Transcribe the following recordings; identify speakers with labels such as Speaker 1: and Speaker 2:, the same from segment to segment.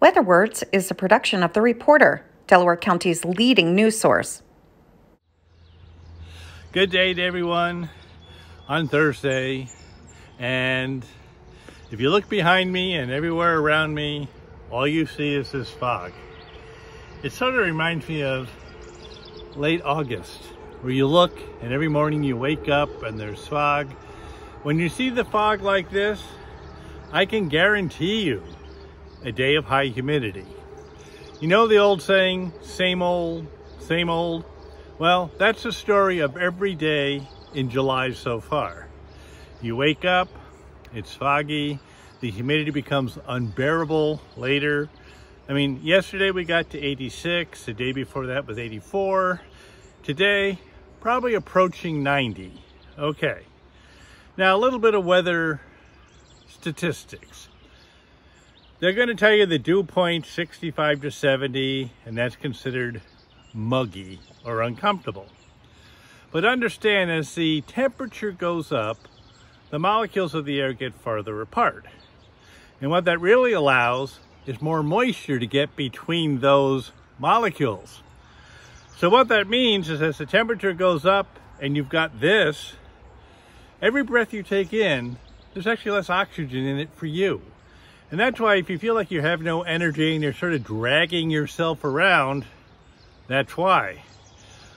Speaker 1: Weather Words is a production of The Reporter, Delaware County's leading news source.
Speaker 2: Good day to everyone on Thursday. And if you look behind me and everywhere around me, all you see is this fog. It sort of reminds me of late August, where you look and every morning you wake up and there's fog. When you see the fog like this, I can guarantee you a day of high humidity. You know the old saying, same old, same old? Well, that's the story of every day in July so far. You wake up, it's foggy, the humidity becomes unbearable later. I mean, yesterday we got to 86, the day before that was 84. Today, probably approaching 90. Okay. Now, a little bit of weather statistics. They're going to tell you the dew point 65 to 70, and that's considered muggy or uncomfortable. But understand as the temperature goes up, the molecules of the air get farther apart. And what that really allows is more moisture to get between those molecules. So what that means is as the temperature goes up and you've got this, every breath you take in, there's actually less oxygen in it for you. And that's why if you feel like you have no energy and you're sort of dragging yourself around, that's why.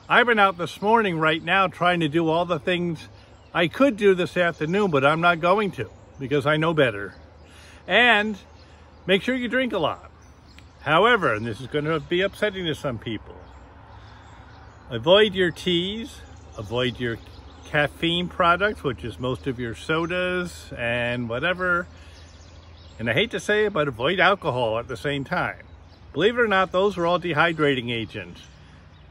Speaker 2: I've been out this morning right now trying to do all the things I could do this afternoon, but I'm not going to because I know better. And make sure you drink a lot. However, and this is going to be upsetting to some people, avoid your teas, avoid your caffeine products, which is most of your sodas and whatever and I hate to say it, but avoid alcohol at the same time. Believe it or not, those are all dehydrating agents.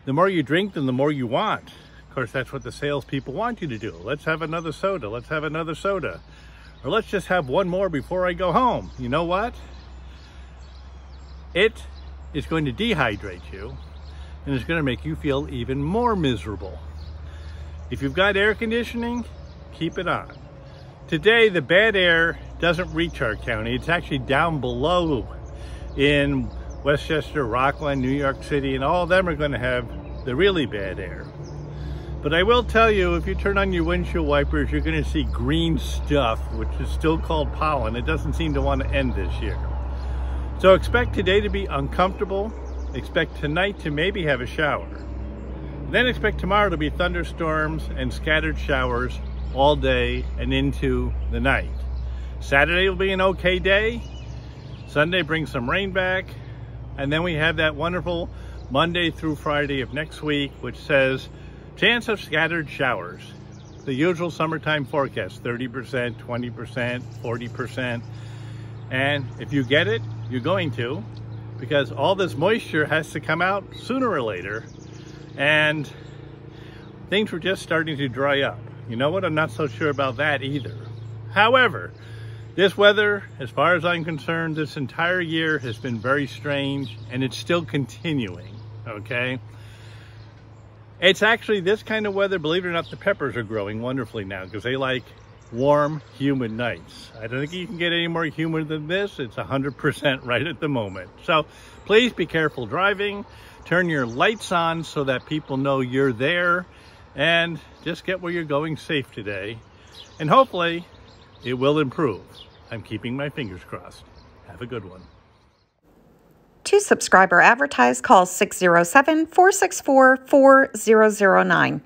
Speaker 2: The more you drink them, the more you want. Of course, that's what the salespeople want you to do. Let's have another soda. Let's have another soda. Or let's just have one more before I go home. You know what? It is going to dehydrate you and it's going to make you feel even more miserable. If you've got air conditioning, keep it on. Today, the bad air doesn't reach our county. It's actually down below in Westchester, Rockland, New York City, and all of them are going to have the really bad air. But I will tell you, if you turn on your windshield wipers, you're going to see green stuff, which is still called pollen. It doesn't seem to want to end this year. So expect today to be uncomfortable. Expect tonight to maybe have a shower. Then expect tomorrow to be thunderstorms and scattered showers all day and into the night. Saturday will be an okay day. Sunday brings some rain back. And then we have that wonderful Monday through Friday of next week, which says chance of scattered showers. The usual summertime forecast, 30%, 20%, 40%. And if you get it, you're going to, because all this moisture has to come out sooner or later. And things were just starting to dry up. You know what? I'm not so sure about that either. However, this weather, as far as I'm concerned, this entire year has been very strange and it's still continuing, okay? It's actually this kind of weather, believe it or not, the peppers are growing wonderfully now because they like warm, humid nights. I don't think you can get any more humid than this. It's 100% right at the moment. So please be careful driving. Turn your lights on so that people know you're there and just get where you're going safe today. And hopefully it will improve. I'm keeping my fingers crossed. Have a good one.
Speaker 1: To subscribe or advertise, call 607 464 4009.